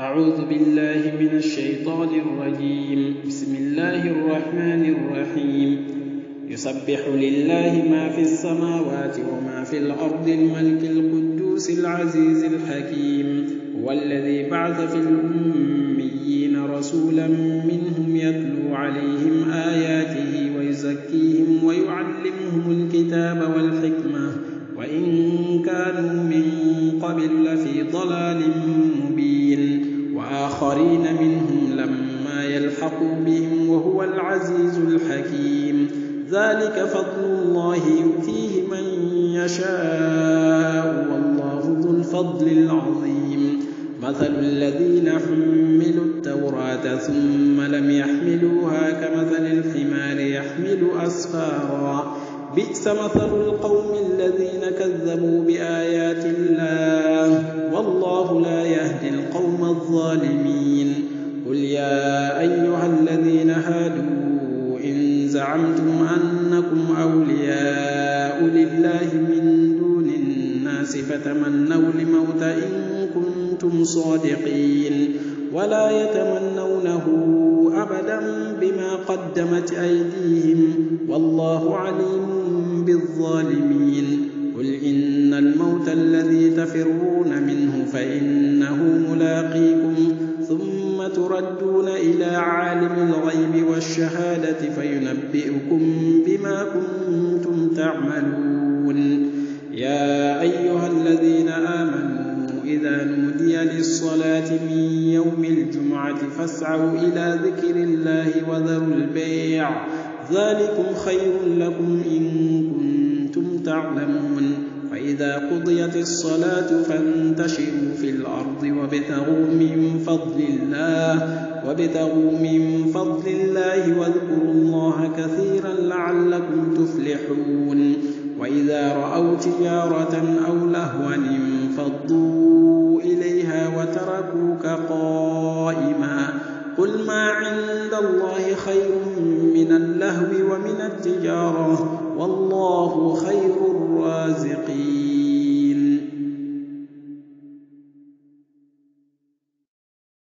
أعوذ بالله من الشيطان الرجيم. بسم الله الرحمن الرحيم. يسبح لله ما في السماوات وما في الأرض الملك القدوس العزيز الحكيم. والذي بعث في الأميين رسولا منهم يتلو عليهم آياته ويزكيهم ويعلمهم الكتاب والحكمة. وإن كانوا من قبل لفي ضلال مبين. وآخرين منهم لما يلحقوا بهم وهو العزيز الحكيم. ذلك فضل الله يؤتيه من يشاء والله ذو الفضل العظيم. مثل الذين حملوا التوراة ثم لم يحملوها كمثل الحمار يحمل أسفارا. بئس مثل القوم الذين كذبوا بآيات قل يا أيها الذين هادوا إن زعمتم أنكم أولياء لله من دون الناس فتمنوا الموت إن كنتم صادقين ولا يتمنونه أبدا بما قدمت أيديهم والله عليم بالظالمين قل إن الموت الذي تفرون منه ثم تردون إلى عالم الغيب والشهادة فينبئكم بما كنتم تعملون. يا أيها الذين آمنوا إذا نودي للصلاة من يوم الجمعة فاسعوا إلى ذكر الله وذروا البيع. ذلكم خير لكم إن كنتم تعلمون. فإذا قضيت الصلاة فانتشروا في الأرض وابتغوا من فضل الله وابتغوا من فضل الله واذكروا الله كثيرا لعلكم تفلحون. وإذا رأوا تجارة أو لهوا انفضوا إليها وتركوك قائما. قل ما عند الله خير من اللهو ومن التجارة والله خير الرازقين.